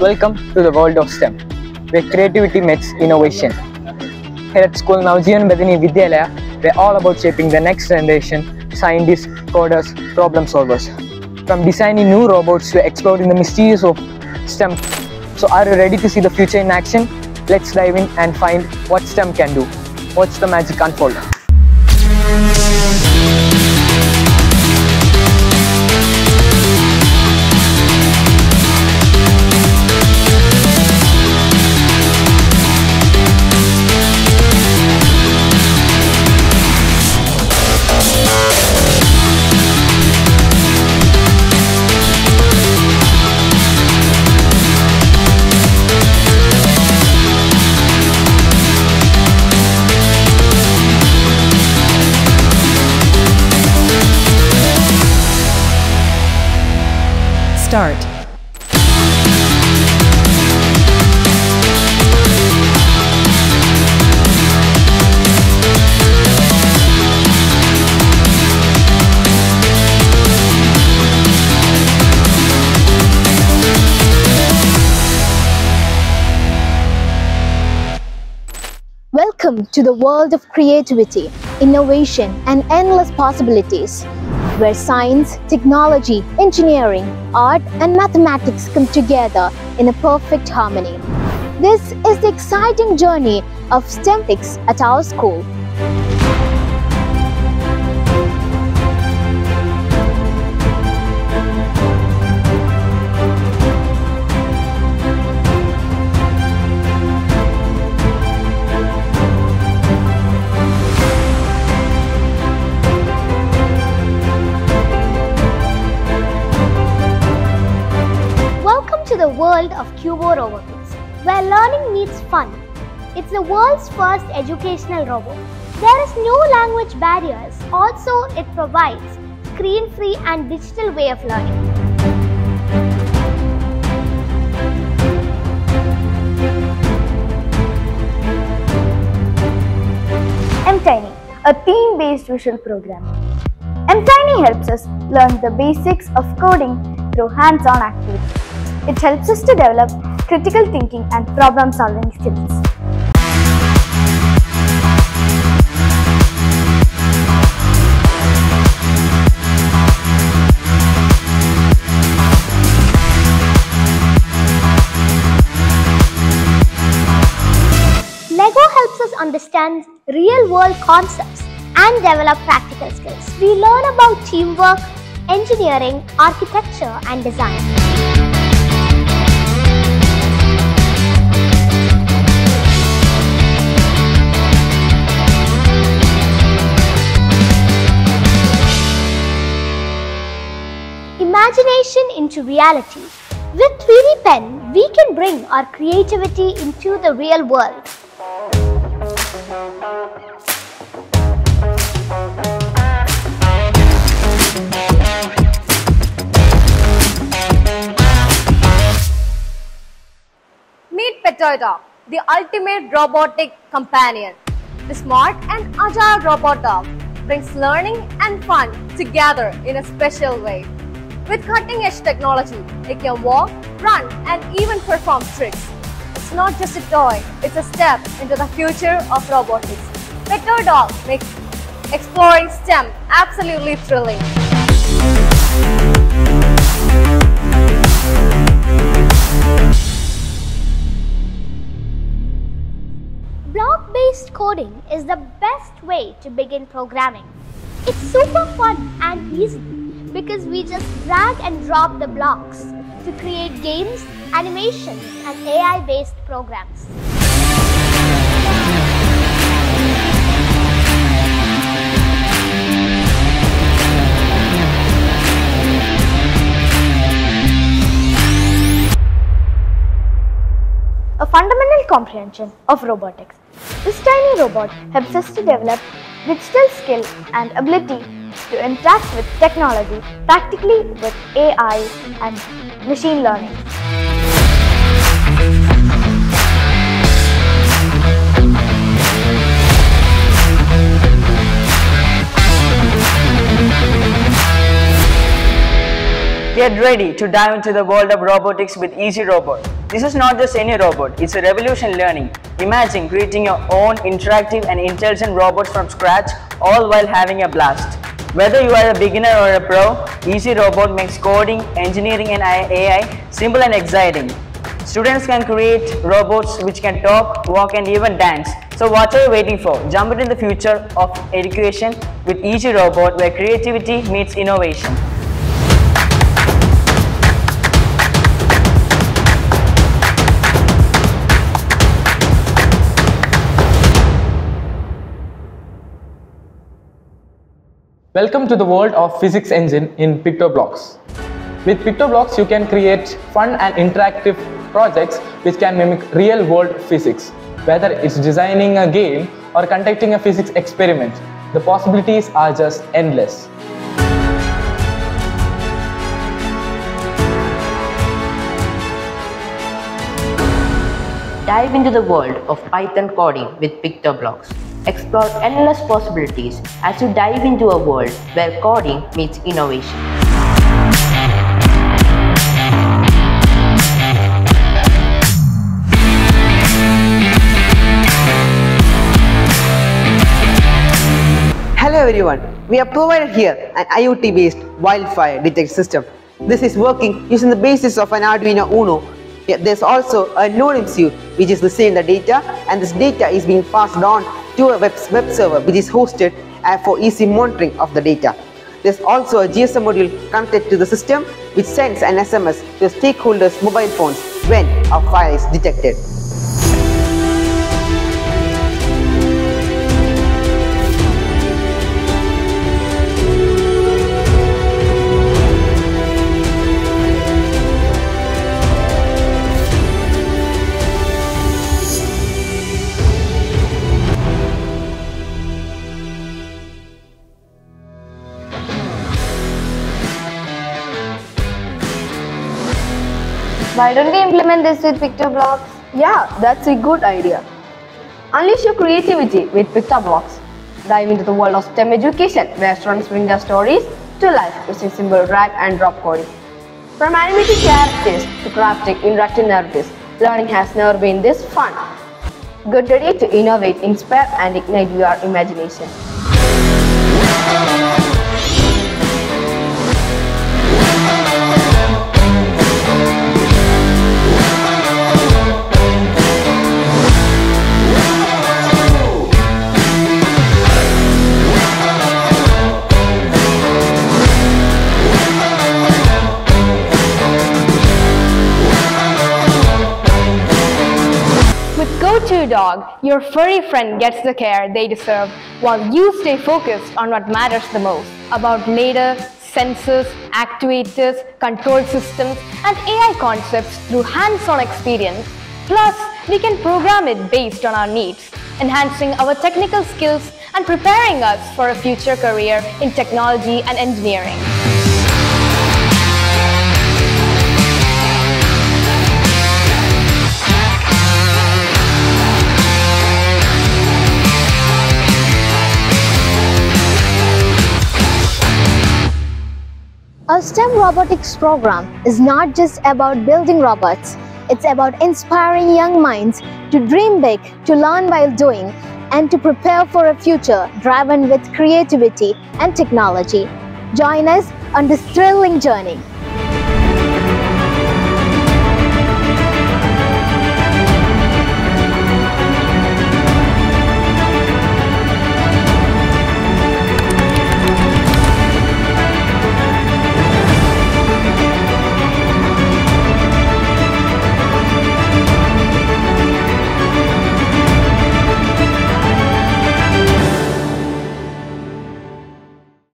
Welcome to the world of STEM, where creativity meets innovation. Here at School Navajeevan Bethany Vidyalaya, we're all about shaping the next generation scientists, coders, problem solvers. From designing new robots to exploring the mysteries of STEM. So, are you ready to see the future in action? Let's dive in and find what STEM can do. Watch the magic unfold. Start. Welcome to the world of creativity, innovation, and endless possibilities, where science, technology, engineering, art, and mathematics come together in a perfect harmony. This is the exciting journey of STEMtics at our school. World of KUBO Robotics, where learning meets fun. It's the world's first educational robot. There is no language barriers. Also, it provides screen-free and digital way of learning. mTiny, a theme-based visual program. mTiny helps us learn the basics of coding through hands-on activities. It helps us to develop critical thinking and problem-solving skills. Lego helps us understand real-world concepts and develop practical skills. We learn about teamwork, engineering, architecture, and design. Into reality. With 3D Pen, we can bring our creativity into the real world. Meet Petoidog, the ultimate robotic companion. The smart and agile robot dog brings learning and fun together in a special way. With cutting edge technology, it can walk, run, and even perform tricks. It's not just a toy, it's a step into the future of robotics. Petoidog makes exploring STEM absolutely thrilling. Block based coding is the best way to begin programming. It's super fun and easy because we just drag and drop the blocks to create games, animations, and AI based programs. A fundamental comprehension of robotics. This tiny robot helps us to develop digital skill and ability to interact with technology, practically with AI and machine learning. Get ready to dive into the world of robotics with Easy Robot. This is not just any robot, it's a revolution learning. Imagine creating your own interactive and intelligent robots from scratch, all while having a blast. Whether you are a beginner or a pro, Easy Robot makes coding, engineering and AI simple and exciting. Students can create robots which can talk, walk and even dance. So what are you waiting for? Jump into the future of education with Easy Robot where creativity meets innovation. Welcome to the world of physics engine in PictoBlox. With PictoBlox, you can create fun and interactive projects which can mimic real world physics. Whether it's designing a game or conducting a physics experiment, the possibilities are just endless. Dive into the world of Python coding with PictoBlox. Explore endless possibilities as you dive into a world where coding meets innovation. Hello everyone, we have provided here an IoT based wildfire detect system. This is working using the basis of an Arduino Uno. Yeah, There's also a node MCU which is receiving the data and this data is being passed on to a web, web server which is hosted uh, for easy monitoring of the data. There's also a GSM module connected to the system which sends an SMS to stakeholders' mobile phones when a fire is detected. Why don't we implement this with PictoBlox? Yeah, that's a good idea. Unleash your creativity with PictoBlox. Dive into the world of STEM education where students bring their stories to life using simple drag and drop coding. From animated characters to crafting interactive narratives, learning has never been this fun. Get ready to innovate, inspire, and ignite your imagination. Go2Dog, your furry friend gets the care they deserve while you stay focused on what matters the most about LiDAR sensors, actuators, control systems, and AI concepts through hands-on experience. Plus, we can program it based on our needs, enhancing our technical skills and preparing us for a future career in technology and engineering. STEM robotics program is not just about building robots, it's about inspiring young minds to dream big, to learn while doing, and to prepare for a future driven with creativity and technology. Join us on this thrilling journey.